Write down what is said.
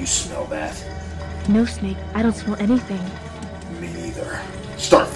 you smell that? No, Snake, I don't smell anything. Me neither. Start